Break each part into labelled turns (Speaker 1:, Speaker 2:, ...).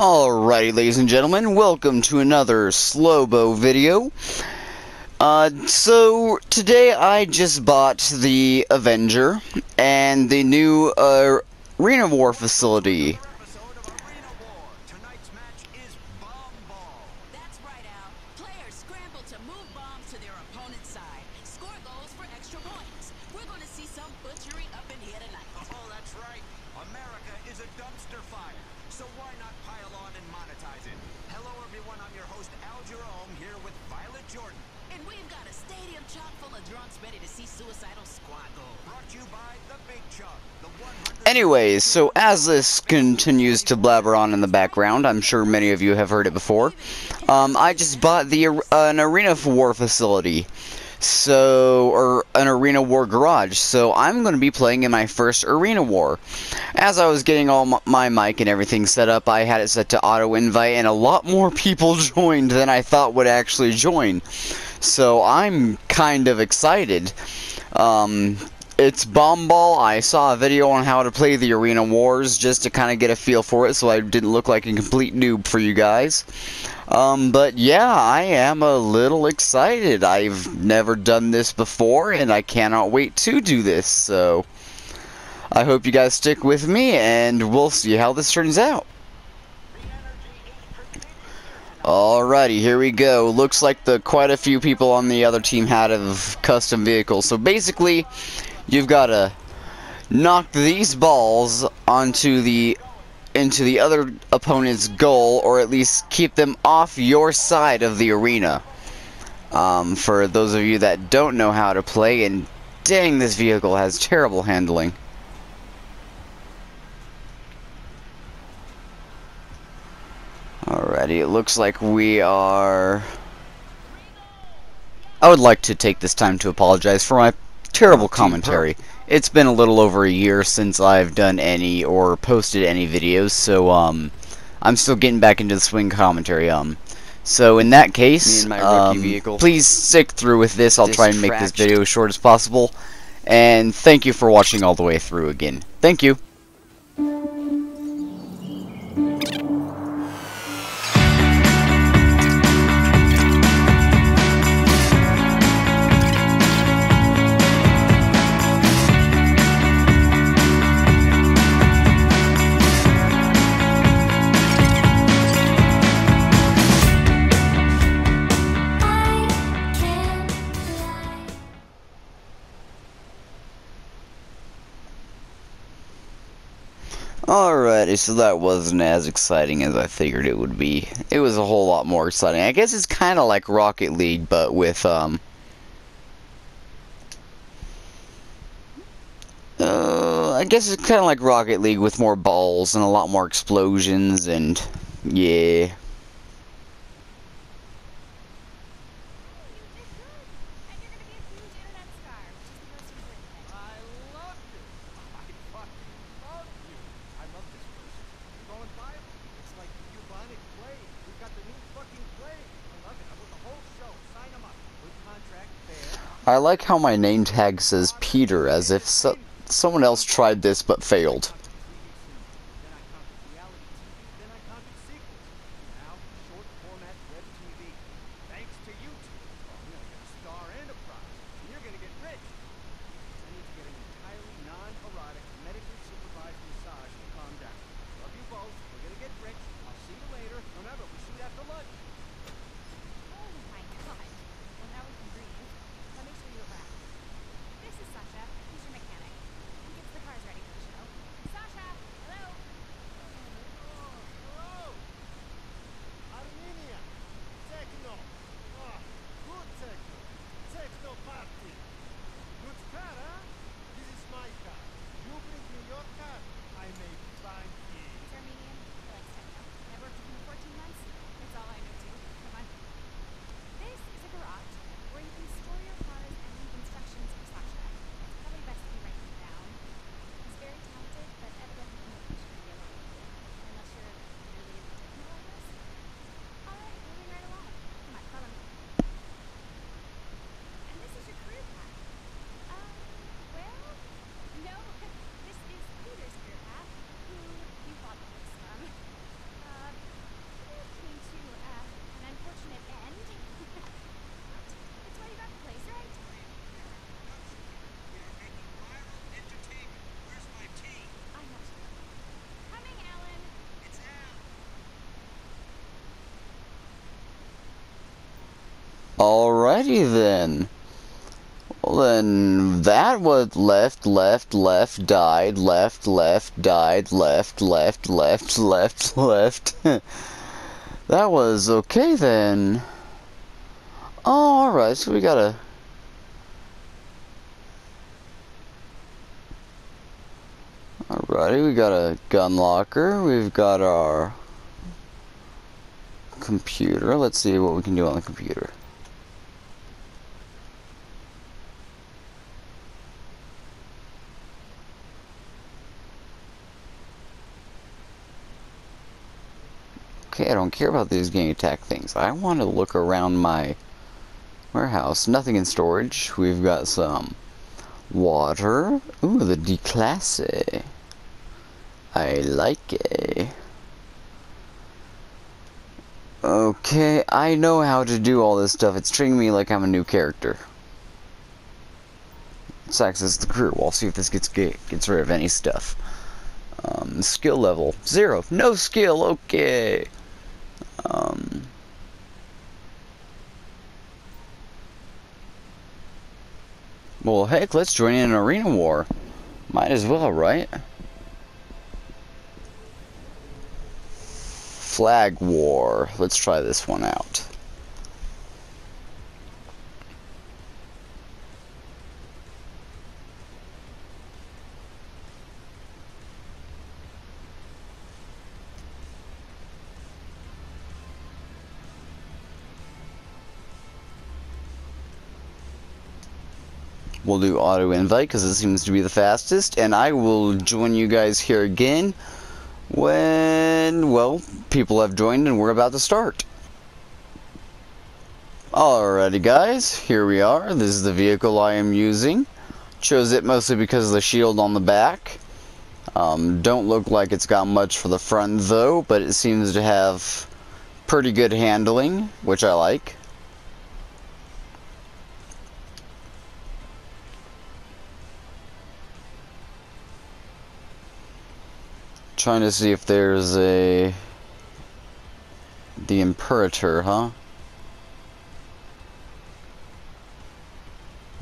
Speaker 1: Alrighty, ladies and gentlemen, welcome to another Slowbo video. Uh, so, today I just bought the Avenger and the new uh, Arena War facility.
Speaker 2: Host, Al Jerome, here with Violet Jordan.
Speaker 3: And we've got a stadium chock full of drunks ready to see Suicidal Squad go.
Speaker 2: Brought to you by The Big Chug, the
Speaker 1: Anyways, so as this continues to blabber on in the background, I'm sure many of you have heard it before, um, I just bought the ar- an Arena for War facility. So, or an Arena War garage. So, I'm going to be playing in my first Arena War. As I was getting all my mic and everything set up, I had it set to auto invite, and a lot more people joined than I thought would actually join. So, I'm kind of excited. Um, it's Bomb Ball. I saw a video on how to play the Arena Wars just to kind of get a feel for it so I didn't look like a complete noob for you guys. Um, but yeah, I am a little excited. I've never done this before and I cannot wait to do this. So I hope you guys stick with me and we'll see how this turns out. Alrighty, here we go. Looks like the quite a few people on the other team had of custom vehicles. So basically, you've got to knock these balls onto the into the other opponent's goal, or at least keep them off your side of the arena. Um, for those of you that don't know how to play, and dang, this vehicle has terrible handling. Alrighty, it looks like we are. I would like to take this time to apologize for my terrible commentary. It's been a little over a year since I've done any or posted any videos, so um, I'm still getting back into the swing commentary. Um, so in that case,
Speaker 4: Me and my rookie
Speaker 1: um, please stick through with this. I'll try and make this video as short as possible. And thank you for watching all the way through again. Thank you. Alrighty, so that wasn't as exciting as I figured it would be. It was a whole lot more exciting. I guess it's kind of like Rocket League, but with, um... Uh, I guess it's kind of like Rocket League with more balls and a lot more explosions and... Yeah.
Speaker 5: I loved it. I fucking love you. I love this person. You going by him? It's like bubonic plague. We've got the new fucking plague. I love it. I want the whole show. Sign him up. Good contract, fair.
Speaker 1: I like how my name tag says Peter, as if so someone else tried this but failed.
Speaker 5: Then I conquered reality TV. Then I conquered sequels. Now, short format web TV. Thanks to YouTube. Oh, you know, you're a star enterprise. And you're gonna get rich. I need to get an entirely non-erotic, medically supervised massage to calm down. Love you both. We're gonna get rich. I'll see you later. Remember, we shoot after lunch.
Speaker 6: Oh my god. Well, now we can breathe. Let me show you around. This is Sasha. He's your mechanic. He gets the cars ready for the show. So,
Speaker 1: Alrighty then. Well then, that was left, left, left, died, left, left, died, left, left, left, left, left. that was okay then. Alright, so we got a Alrighty, we got a gun locker. We've got our computer. Let's see what we can do on the computer. Okay, I don't care about these gang attack things. I want to look around my warehouse. Nothing in storage. We've got some water. Ooh, the declasse. I like it. Okay, I know how to do all this stuff. It's treating me like I'm a new character. Let's access the crew. We'll see if this gets gets rid of any stuff. Um, skill level zero. No skill. Okay. Um, well, heck, let's join in an arena war. Might as well, right? Flag war. Let's try this one out. We'll do auto invite because it seems to be the fastest, and I will join you guys here again when, well, people have joined and we're about to start. Alrighty guys, here we are. This is the vehicle I am using. Chose it mostly because of the shield on the back. Um, don't look like it's got much for the front though, but it seems to have pretty good handling, which I like. Trying to see if there's a... The Imperator, huh?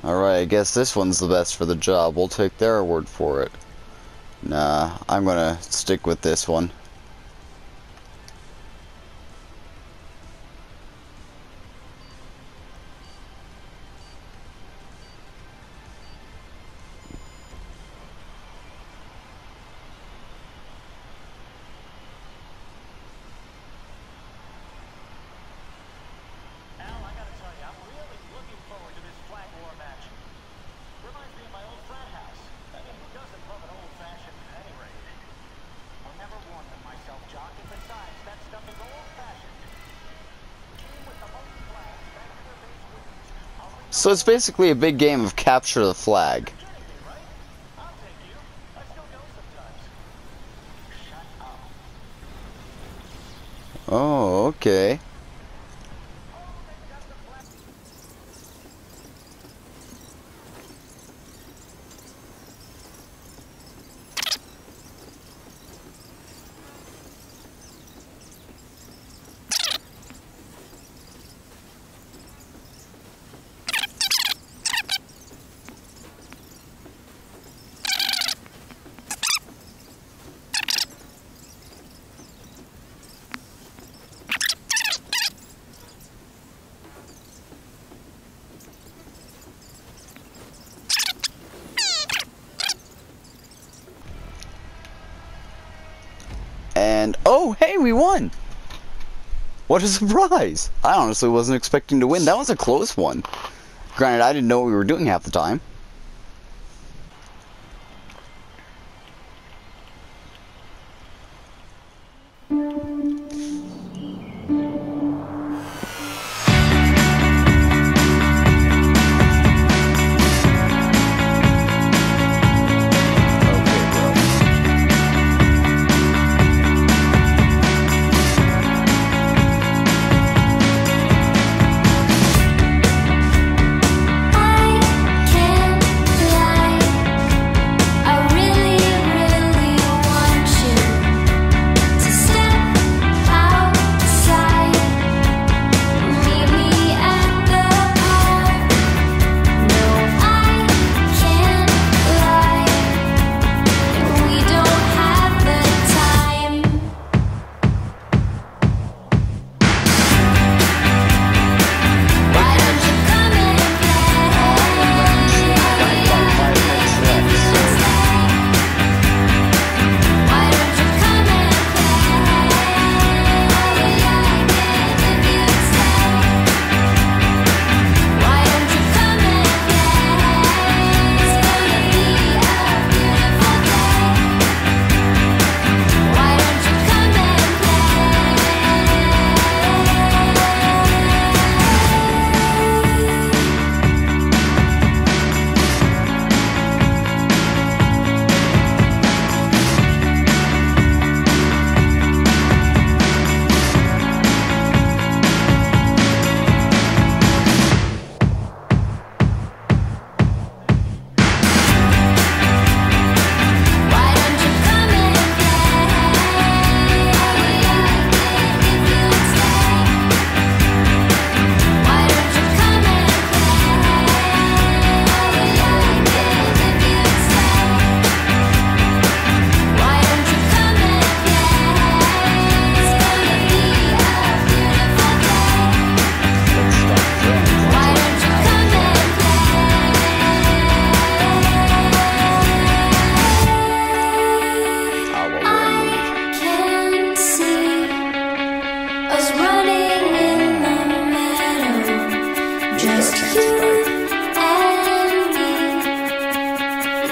Speaker 1: Alright, I guess this one's the best for the job. We'll take their word for it. Nah, I'm gonna stick with this one.
Speaker 4: Al, I gotta tell you, I'm really looking forward to this flag war match. Reminds me of my old frat house. I mean, who doesn't love an old-fashioned at any rate? I'll never warn them myself, Jock, and besides, that stuff is old-fashioned. Team with the most flags back to their base wins. I'll read
Speaker 1: So it's basically a big game of capture the flag. Oh, me, And oh, hey, we won! What a surprise! I honestly wasn't expecting to win. That was a close one. Granted, I didn't know what we were doing half the time.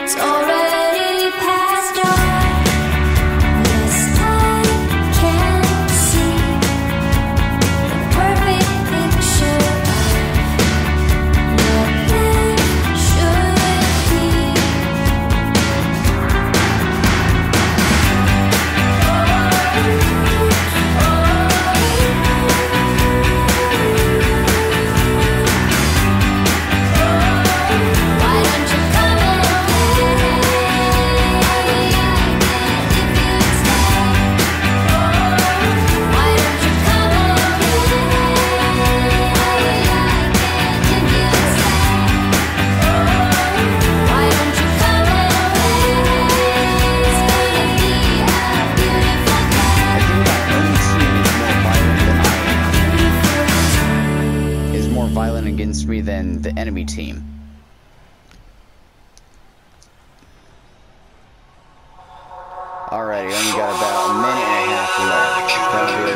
Speaker 1: it's alright.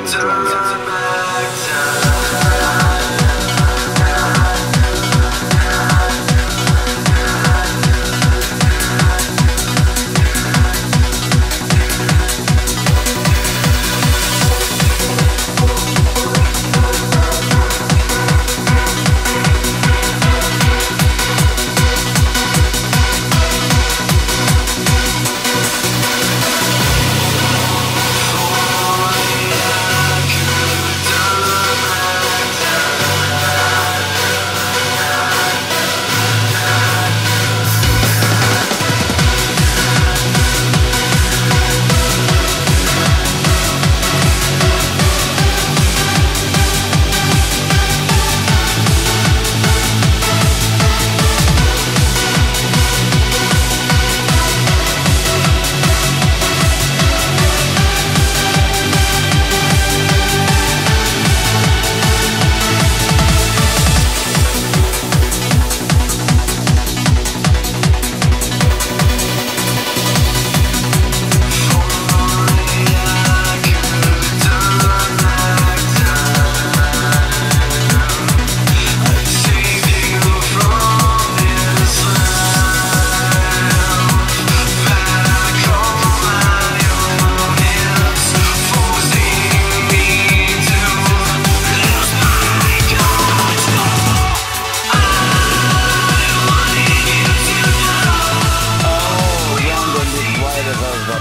Speaker 1: Left.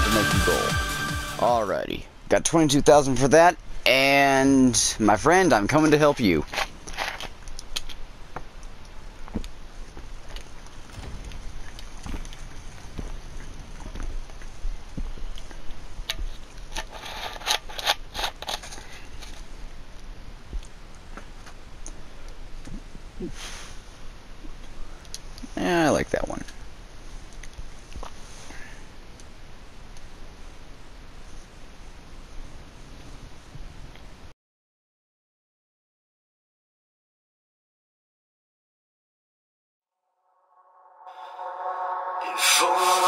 Speaker 1: To make. Alrighty. Got 22,000 for that, and my friend, I'm coming to help you. Yeah, I like that one.
Speaker 7: Only